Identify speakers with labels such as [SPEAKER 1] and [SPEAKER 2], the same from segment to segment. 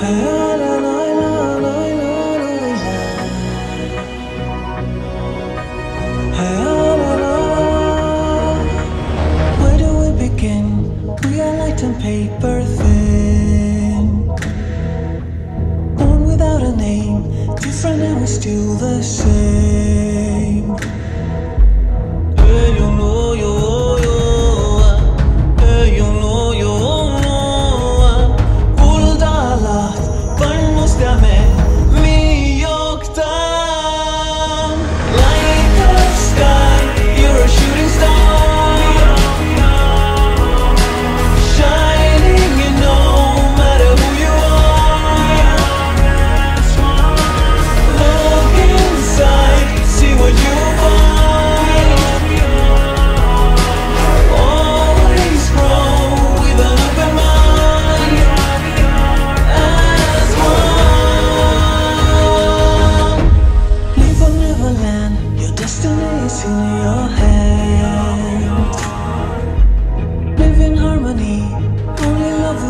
[SPEAKER 1] Where do we begin? We are light and paper thin Born without a name Different and we're still the same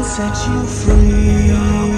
[SPEAKER 1] set you free.